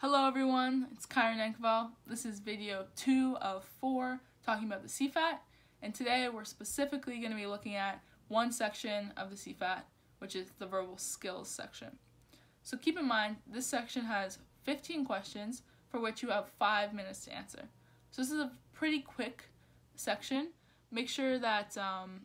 Hello everyone, it's Kyra Nankivell. This is video two of four talking about the CFAT, and today we're specifically going to be looking at one section of the CFAT, which is the verbal skills section. So keep in mind, this section has 15 questions for which you have five minutes to answer. So this is a pretty quick section. Make sure that um,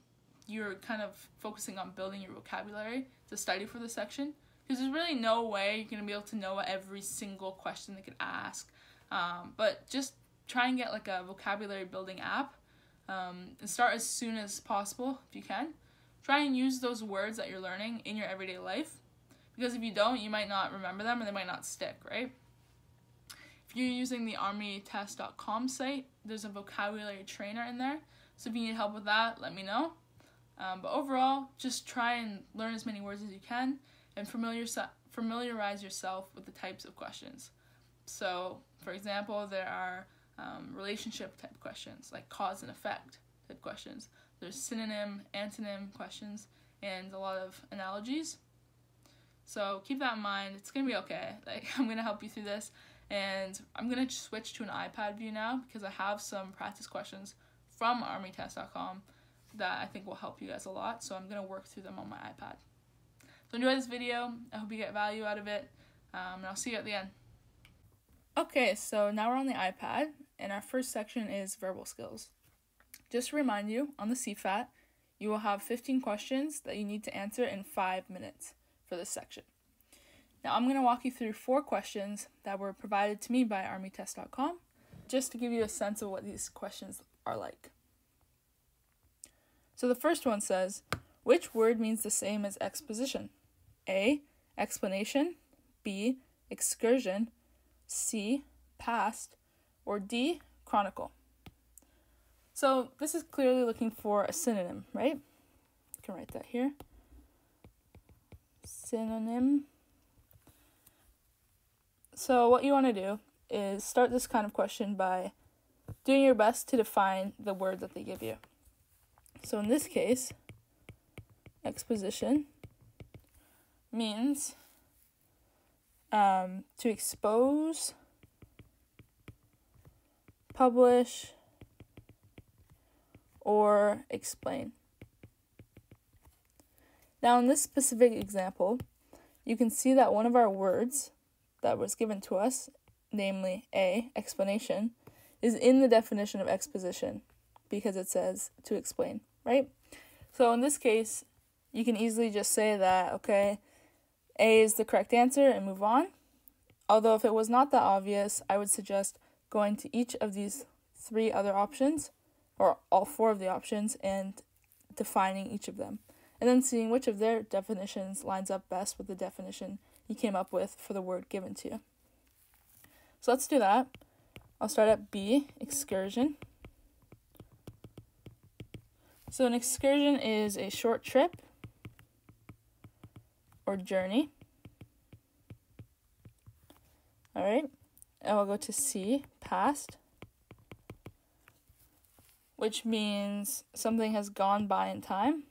you're kind of focusing on building your vocabulary to study for this section because there's really no way you're going to be able to know every single question they could ask. Um, but just try and get like a vocabulary building app um, and start as soon as possible if you can. Try and use those words that you're learning in your everyday life because if you don't, you might not remember them and they might not stick, right? If you're using the armytest.com site, there's a vocabulary trainer in there. So if you need help with that, let me know. Um, but overall, just try and learn as many words as you can and familiarize yourself with the types of questions. So, for example, there are um, relationship type questions, like cause and effect type questions. There's synonym, antonym questions, and a lot of analogies. So keep that in mind. It's gonna be okay. Like I'm gonna help you through this, and I'm gonna switch to an iPad view now because I have some practice questions from ArmyTest.com that I think will help you guys a lot. So I'm gonna work through them on my iPad. So enjoy this video. I hope you get value out of it. Um, and I'll see you at the end. Okay, so now we're on the iPad, and our first section is verbal skills. Just to remind you, on the CFAT, you will have 15 questions that you need to answer in 5 minutes for this section. Now, I'm going to walk you through four questions that were provided to me by ArmyTest.com just to give you a sense of what these questions are like. So the first one says, which word means the same as exposition? A. Explanation. B. Excursion. C. Past. Or D. Chronicle. So this is clearly looking for a synonym, right? You can write that here. Synonym. So what you want to do is start this kind of question by doing your best to define the word that they give you. So in this case, exposition means um, to expose, publish, or explain. Now, in this specific example, you can see that one of our words that was given to us, namely A, explanation, is in the definition of exposition because it says to explain, right? So in this case, you can easily just say that, okay, A is the correct answer and move on. Although, if it was not that obvious, I would suggest going to each of these three other options, or all four of the options, and defining each of them. And then seeing which of their definitions lines up best with the definition you came up with for the word given to you. So let's do that. I'll start at B, excursion. So, an excursion is a short trip or journey. All right, and we'll go to C, past, which means something has gone by in time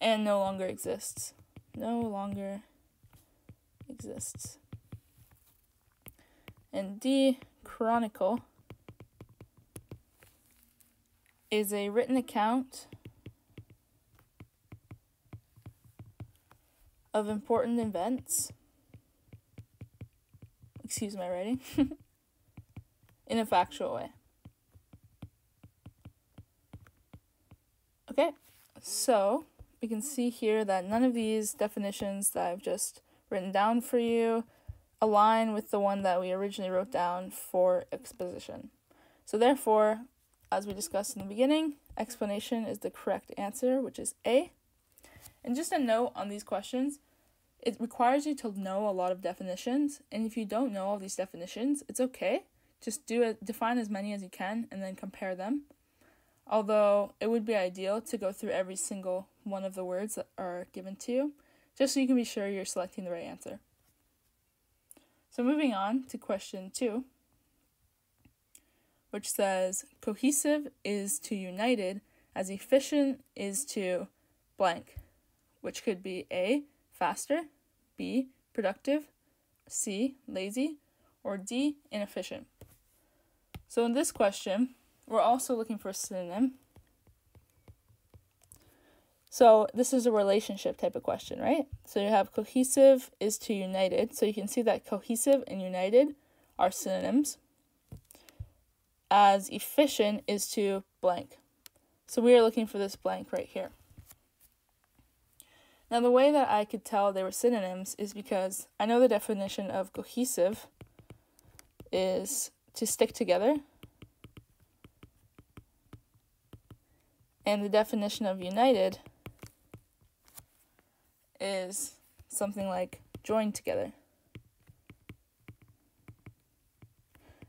and no longer exists. No longer exists. And D, chronicle, is a written account of important events. Excuse my writing. in a factual way. Okay, so we can see here that none of these definitions that I've just written down for you align with the one that we originally wrote down for exposition. So therefore, as we discussed in the beginning, explanation is the correct answer, which is A. And just a note on these questions, it requires you to know a lot of definitions, and if you don't know all these definitions, it's okay. Just do it, define as many as you can, and then compare them. Although it would be ideal to go through every single one of the words that are given to you, just so you can be sure you're selecting the right answer. So moving on to question two, which says cohesive is to united as efficient is to blank, which could be A, faster, B, productive, C, lazy, or D, inefficient. So in this question, we're also looking for a synonym. So this is a relationship type of question, right? So you have cohesive is to united. So you can see that cohesive and united are synonyms. As efficient is to blank. So we are looking for this blank right here. Now, the way that I could tell they were synonyms is because I know the definition of cohesive is to stick together, and the definition of united is something like joined together.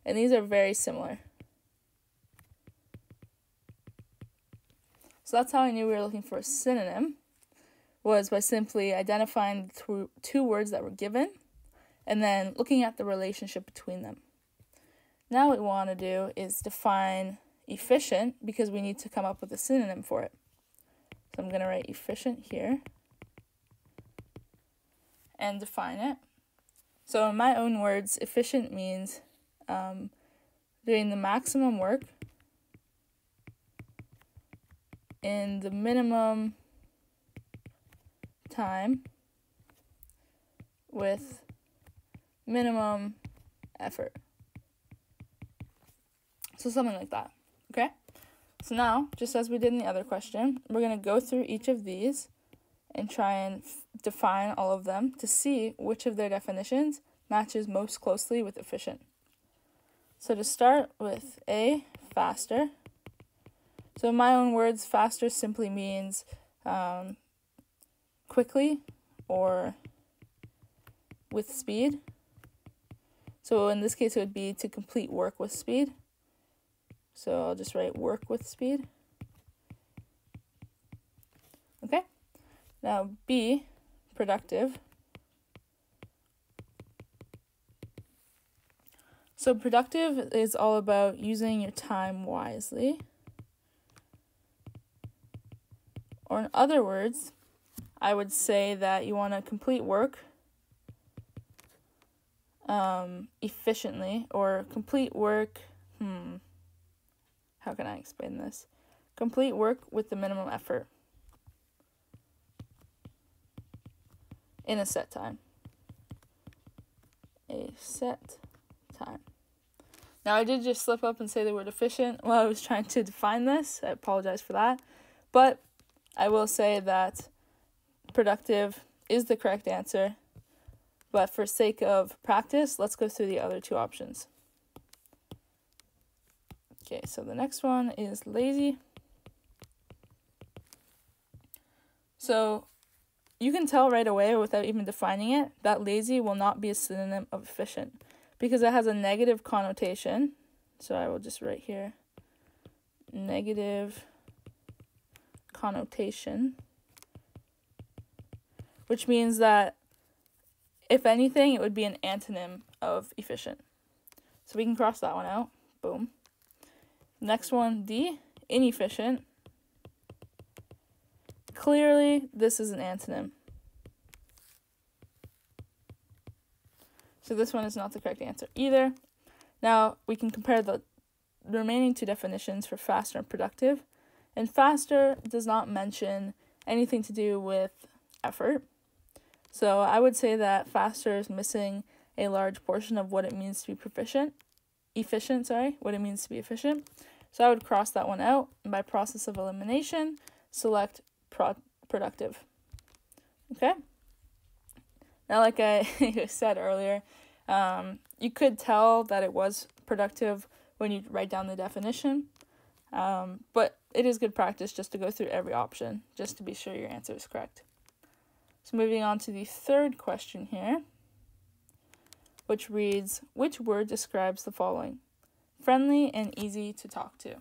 And these are very similar. So that's how I knew we were looking for a synonym was by simply identifying the two words that were given and then looking at the relationship between them. Now what we want to do is define efficient because we need to come up with a synonym for it. So I'm going to write efficient here and define it. So in my own words, efficient means um, doing the maximum work in the minimum time with minimum effort. So something like that, okay? So now, just as we did in the other question, we're going to go through each of these and try and define all of them to see which of their definitions matches most closely with efficient. So to start with A, faster. So in my own words, faster simply means um, quickly or with speed. So in this case, it would be to complete work with speed. So I'll just write work with speed. Okay. Now B, productive. So productive is all about using your time wisely. Or in other words, I would say that you want to complete work um, efficiently or complete work. Hmm. How can I explain this? Complete work with the minimum effort in a set time. A set time. Now, I did just slip up and say the word efficient while I was trying to define this. I apologize for that. But I will say that productive is the correct answer. But for sake of practice, let's go through the other two options. Okay, so the next one is lazy. So you can tell right away without even defining it that lazy will not be a synonym of efficient because it has a negative connotation. So I will just write here negative connotation which means that if anything, it would be an antonym of efficient. So we can cross that one out. Boom. Next one, D, inefficient. Clearly, this is an antonym. So this one is not the correct answer either. Now, we can compare the remaining two definitions for faster and productive. And faster does not mention anything to do with effort. So I would say that faster is missing a large portion of what it means to be proficient, efficient, sorry, what it means to be efficient. So I would cross that one out and by process of elimination, select pro productive. Okay? Now, like I said earlier, um, you could tell that it was productive when you write down the definition, um, but it is good practice just to go through every option just to be sure your answer is correct. So moving on to the third question here, which reads, which word describes the following? Friendly and easy to talk to.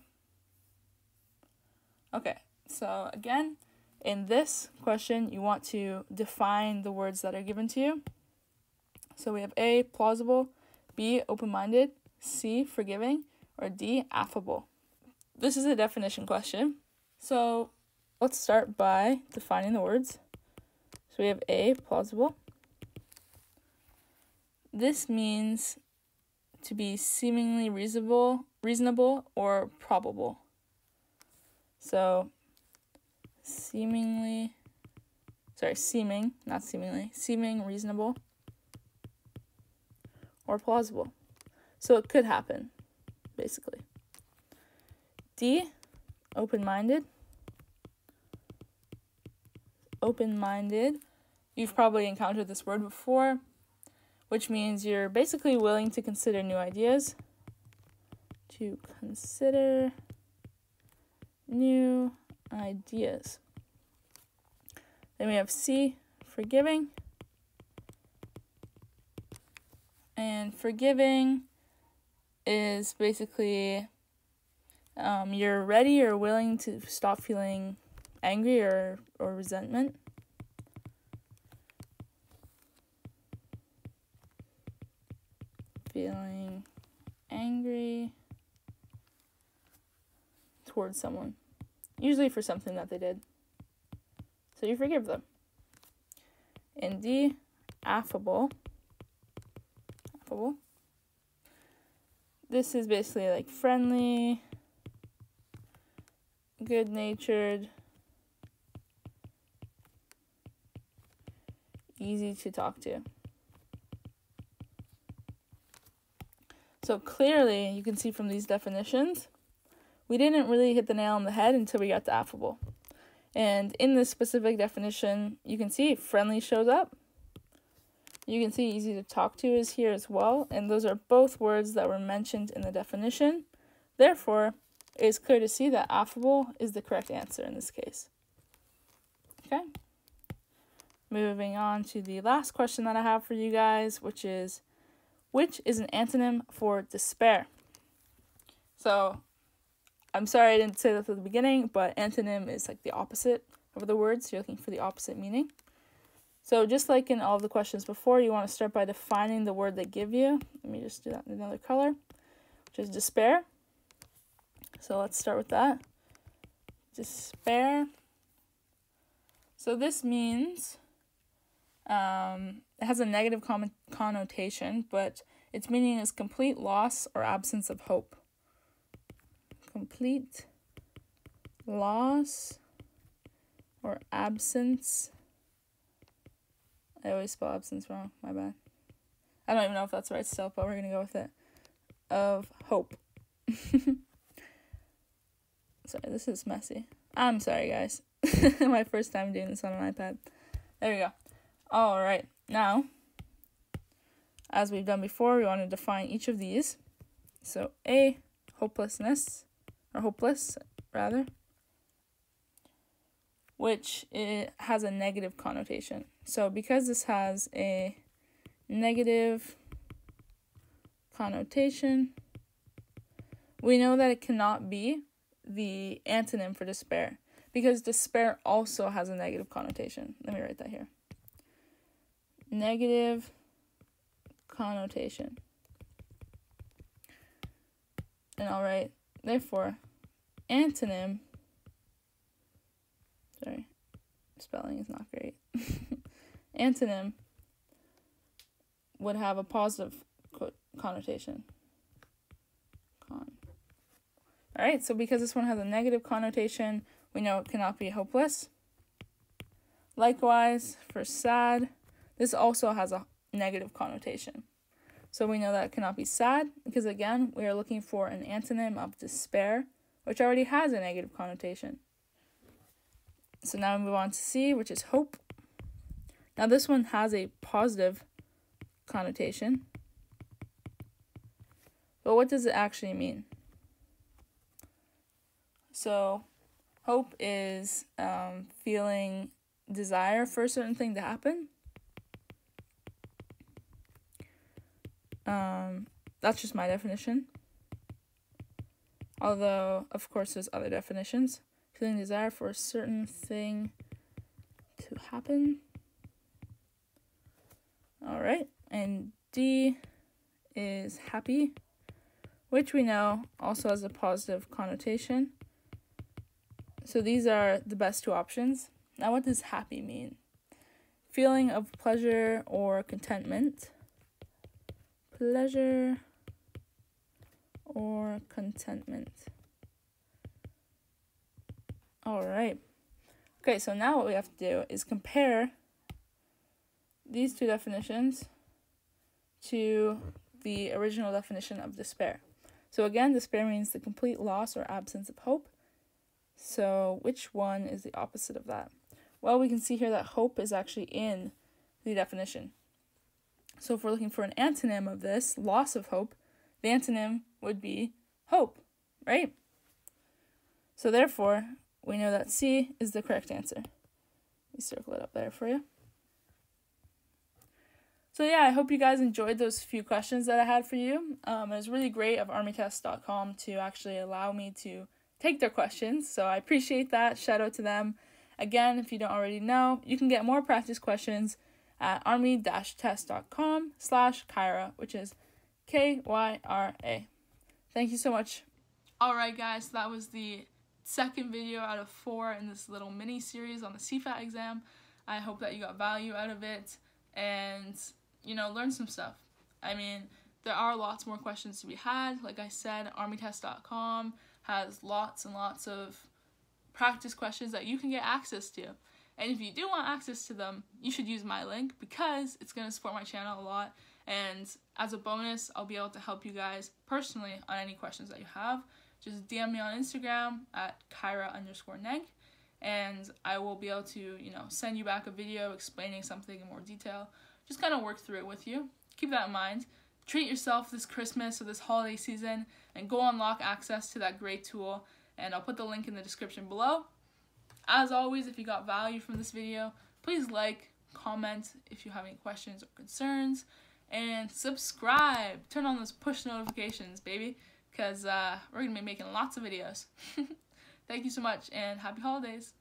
Okay, so again, in this question, you want to define the words that are given to you. So we have A, plausible, B, open-minded, C, forgiving, or D, affable. This is a definition question. So let's start by defining the words. We have A, plausible. this means to be seemingly reasonable, reasonable or probable. So seemingly sorry, seeming, not seemingly, seeming reasonable or plausible. So it could happen, basically. D, open minded. Open minded. You've probably encountered this word before, which means you're basically willing to consider new ideas. To consider new ideas. Then we have C, forgiving. And forgiving is basically um, you're ready or willing to stop feeling angry or, or resentment. Feeling angry towards someone, usually for something that they did. So you forgive them. And D, affable. Affable. This is basically like friendly, good natured, easy to talk to. So clearly, you can see from these definitions, we didn't really hit the nail on the head until we got to affable. And in this specific definition, you can see friendly shows up. You can see easy to talk to is here as well, and those are both words that were mentioned in the definition. Therefore, it is clear to see that affable is the correct answer in this case. Okay. Moving on to the last question that I have for you guys, which is which is an antonym for despair? So I'm sorry I didn't say that at the beginning, but antonym is like the opposite of the words. You're looking for the opposite meaning. So just like in all the questions before, you want to start by defining the word they give you. Let me just do that in another color, which is despair. So let's start with that. Despair. So this means um, it has a negative connotation, but its meaning is complete loss or absence of hope complete loss or absence. I always spell absence wrong, my bad. I don't even know if that's right still, but we're gonna go with it. Of hope. sorry, this is messy. I'm sorry, guys. my first time doing this on an iPad. There we go. Alright, now, as we've done before, we want to define each of these. So, A, hopelessness or hopeless rather, which it has a negative connotation. So because this has a negative connotation, we know that it cannot be the antonym for despair because despair also has a negative connotation. Let me write that here. Negative connotation. And I'll write Therefore, antonym, sorry, spelling is not great. antonym would have a positive connotation. Con. All right, so because this one has a negative connotation, we know it cannot be hopeless. Likewise, for sad, this also has a negative connotation. So we know that cannot be sad because again, we are looking for an antonym of despair, which already has a negative connotation. So now we move on to C, which is hope. Now this one has a positive connotation. But what does it actually mean? So, hope is um, feeling desire for a certain thing to happen Um, that's just my definition. Although, of course, there's other definitions. Feeling desire for a certain thing to happen. All right, and D is happy, which we know also has a positive connotation. So these are the best two options. Now, what does happy mean? Feeling of pleasure or contentment pleasure or contentment. All right. Okay, so now what we have to do is compare these two definitions to the original definition of despair. So again, despair means the complete loss or absence of hope. So which one is the opposite of that? Well, we can see here that hope is actually in the definition. So if we're looking for an antonym of this, loss of hope, the antonym would be hope, right? So therefore, we know that C is the correct answer. Let me circle it up there for you. So yeah, I hope you guys enjoyed those few questions that I had for you. Um, it was really great of armytest.com to actually allow me to take their questions. So I appreciate that. Shout out to them. Again, if you don't already know, you can get more practice questions at army-test.com slash Kyra, which is K-Y-R-A. Thank you so much. Alright guys, so that was the second video out of four in this little mini series on the CFAT exam. I hope that you got value out of it and you know, learn some stuff. I mean, there are lots more questions to be had. Like I said, armytest.com has lots and lots of practice questions that you can get access to. And if you do want access to them, you should use my link because it's going to support my channel a lot. And as a bonus, I'll be able to help you guys personally on any questions that you have. Just DM me on Instagram at Kyra underscore neg and I will be able to, you know, send you back a video explaining something in more detail just kind of work through it with you. Keep that in mind. Treat yourself this Christmas or this holiday season and go unlock access to that great tool. And I'll put the link in the description below. As always, if you got value from this video, please like, comment if you have any questions or concerns, and subscribe. Turn on those push notifications, baby, because uh, we're going to be making lots of videos. Thank you so much, and happy holidays.